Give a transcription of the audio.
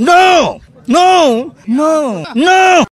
No! No! No! No!